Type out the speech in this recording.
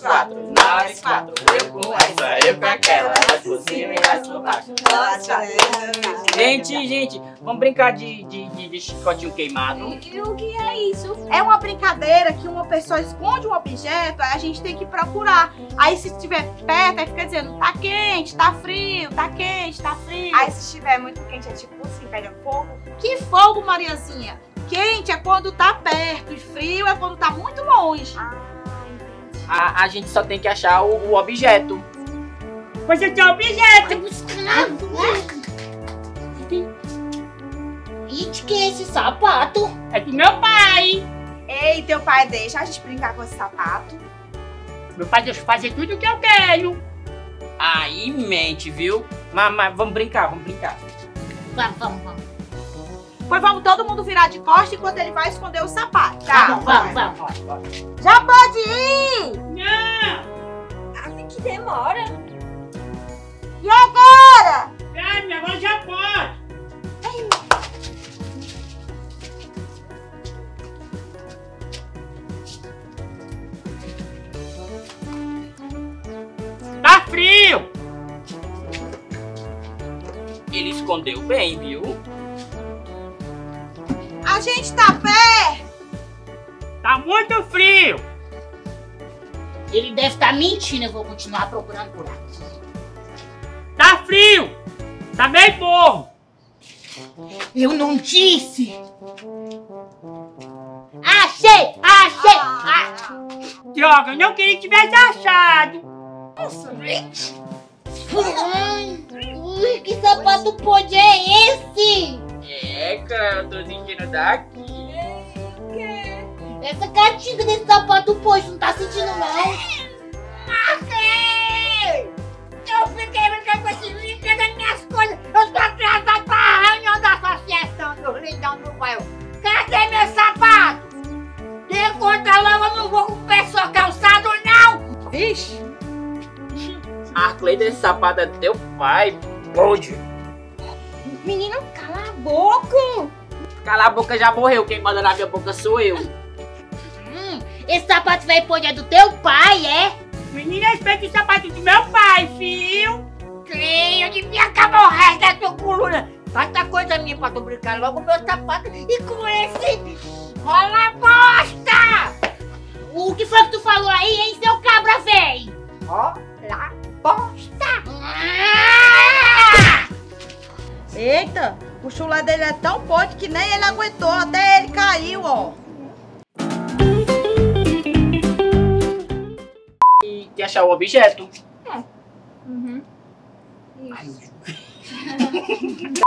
quatro, nós quatro. Eu com essa, eu com aquela, nós por cima e nós por baixo. Nós. Gente, gente, vamos brincar de, de, de, de chicotinho queimado. E o que é isso? É uma brincadeira que uma pessoa esconde um objeto, aí a gente tem que procurar. Aí se estiver perto, aí fica dizendo, tá quente, tá frio, tá quente, tá frio. Aí se estiver muito quente, é tipo assim, pega fogo. Que fogo, Mariazinha? Quente é quando tá perto e frio é quando tá muito longe. Ah. A, a gente só tem que achar o, o objeto. Eu tenho objeto. E de que é esse sapato? É do meu pai. Ei, teu pai deixa a gente brincar com esse sapato? Meu pai deixa eu fazer tudo o que eu quero. Aí mente, viu? Mas, mas vamos brincar, vamos brincar. Vamos, vamos, vamos. Pois vamos todo mundo virar de costas enquanto ele vai esconder o sapato. Tá, vamos, vai. vamos, vamos. Já pode ir! Não. Assim que demora. E agora? Ah, minha avó já pode. Tá frio. Ele escondeu bem, viu? A gente tá perto! Tá muito frio. Ele deve estar mentindo, eu vou continuar procurando por aqui. Tá frio. Tá bem bom. Eu não disse! Achei! Achei! Ah. Droga, eu não queria que tivesse achado. Ai, ui, que sapato podre é esse? Eu tô sentindo daqui. Essa catinga desse sapato podre, não tá sentindo não? Achei! Eu fiquei brincando com esse menino pegando minhas coisas. Eu tô atrasado pra reunião da associação do Lindão do Bairro. Cadê meu sapato? Dê conta logo, eu não vou com o pé só calçado não! Vixe! A Clay desse sapato é teu pai. Pode. Menino, cala a boca. Cala a boca, já morreu. Quem manda na minha boca sou eu. Hum, esse sapato velho podre é do teu pai, é? Menina, respeita o sapato do meu pai, filho. Creio, devia acabar o resto da tua coluna. Tanta coisa minha pra tu brincar logo com meu sapato e com esse rola bosta! O que foi que tu falou aí, hein, seu cabra velho? Rola bosta. Ah! Eita! O chulé dele é tão podre que nem ele aguentou, até ele caiu, ó. E de achar o objeto. Uhum. Ai,